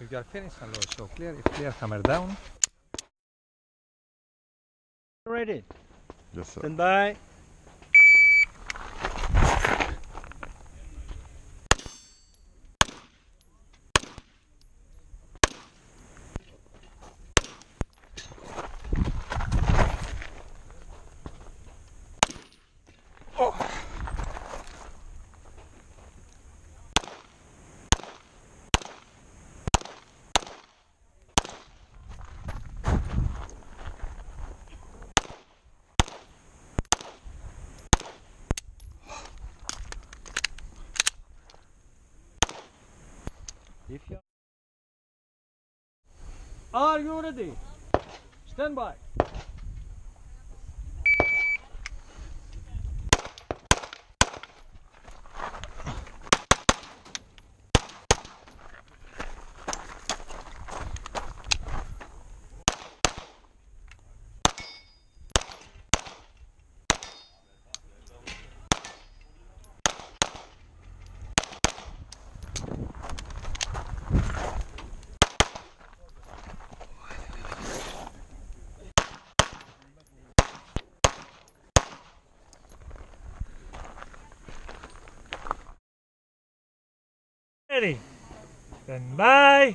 If you are finished and low, so clear, if clear, hammer down. Ready. Yes, sir. Stand by. If you are you ready? Stand by. Ready. Stand by.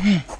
Hmm.